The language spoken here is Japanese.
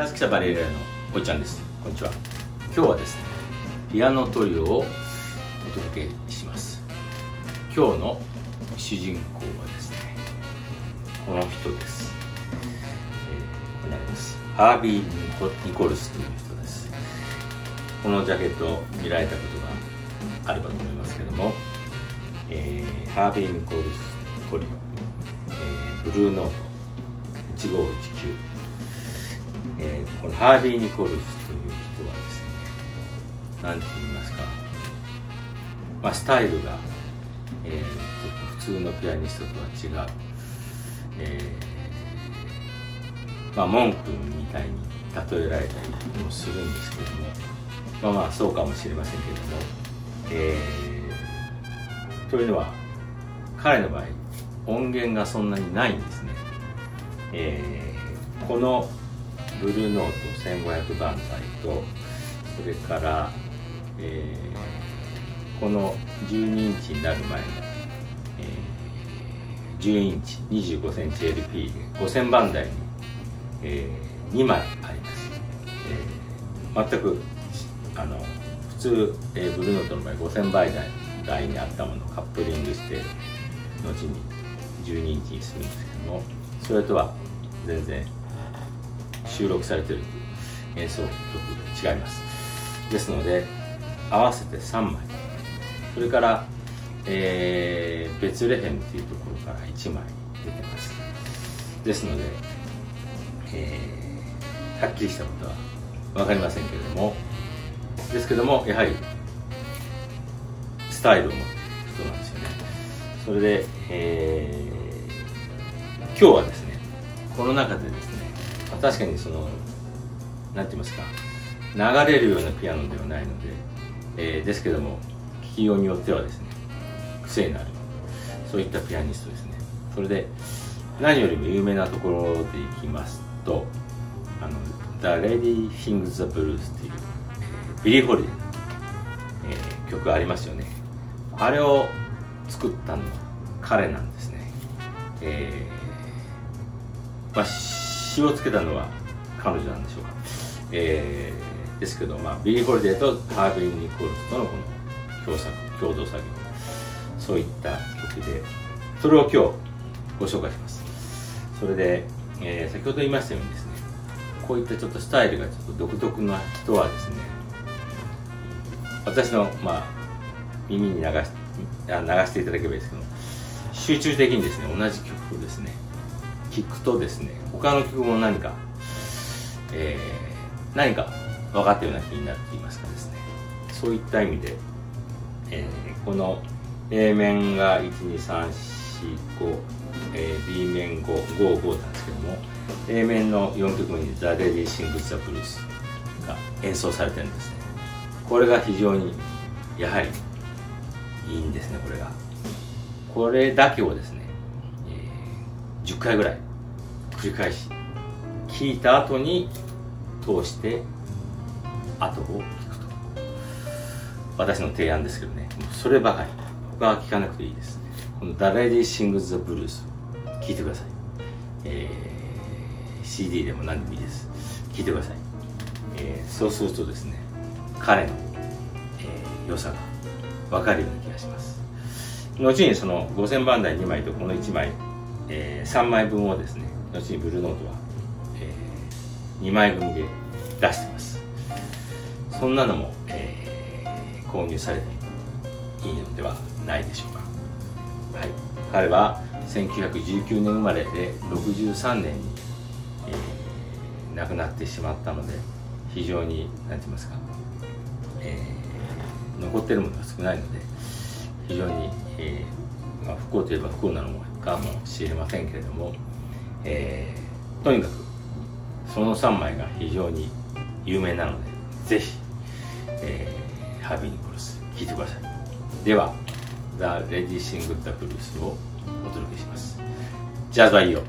安草バレリアのおいちゃんです。こんにちは。今日はですねピアノトリオをお届けします。今日の主人公はですねこの人です、えー、これになります。ハービー・ニコルスという人です。このジャケットを見られたことがあればと思いますけども、えー、ハービー・ニコルストリオ、えー、ブルーノート1519えー、このハービー・ニコルスという人はですね何て言いますか、まあ、スタイルが、えー、ちょっと普通のピアニストとは違う、えー、まあ文句みたいに例えられたりもするんですけども。まあまあそうかもしれませんけども、えー、というのは彼の場合音源がそんなにないんですね、えー、このブルーノート1500番台とそれから、えー、この12インチになる前の、えー、10インチ25センチ LP で5000番台に、えー、2枚あります、えー、全くあの普通、えー、ブルーノートの場合5000倍台台にあったものをカップリングして後に12インチにするんですけどもそれとは全然収録されてる。演奏曲が違います。ですので合わせて3枚。それから、えー、ベツレヘムというところから1枚出てます。ですので、えー、はっきりしたことは分かりませんけれども。ですけどもやはりスタイルを持っている人なんですよね。それで、えー、今日はですねこの中でですね確かにその何て言いますか流れるようなピアノではないので、えー、ですけども聴きようによってはですね癖になるそういったピアニストですね。それで何よりも有名なところでいきますとあの「The Lady Sings the Blues」っていう、ビリー・ホリデーの、えー、曲ありますよね。あれを作ったのは彼なんですね。えー、まあ詞をつけたのは彼女なんでしょうか、えー、ですけど、まあ、ビリー・ホリデーとハービー・ニコールズとのこの共作共同作業そういった曲でそれを今日ご紹介します。それで、えー、先ほど言いましたようにですねこういったちょっとスタイルがちょっと独特な人はですね私の、まあ、耳に流し流していただければいいですけど集中的にですね同じ曲をですね聞くとですね他の曲も何か、えー、何か分かったような気になっていますかですね。そういった意味で、えー、この A 面が12345、えー、B 面555なんですけども A 面の4曲目に「ザ・レディ・シング・ザ・ブルース」が演奏されてるんですね。これが非常にやはりいいんですねこれが。これだけをですね、10回ぐらい繰り返し。聞いた後に通して後を聞くと。私の提案ですけどね。そればかり。他は聞かなくていいです。この「The Lady Sings the Blues」聞いてください、えー、CD でも何でもいいです。聞いてください、えー、そうするとですね彼の、えー、良さが分かるような気がします。後にその5000番台2枚とこの1枚、えー、3枚分をですね後にブルーノートは、えー、2枚組で出してます。そんなのも、えー、購入されていいのではないでしょうか。はい。彼は1919年生まれで63年に、えー、亡くなってしまったので非常に何て言いますか、えー、残ってるものが少ないので非常に、えーまあ、不幸といえば不幸なのもかもしれませんけれどもえー、とにかくその3枚が非常に有名なのでぜひ、えー、ハービー・ニコルス聴いてください。では「ザ・レディ・シング・ザ・ブルース」をお届けします。ジャズはいいよ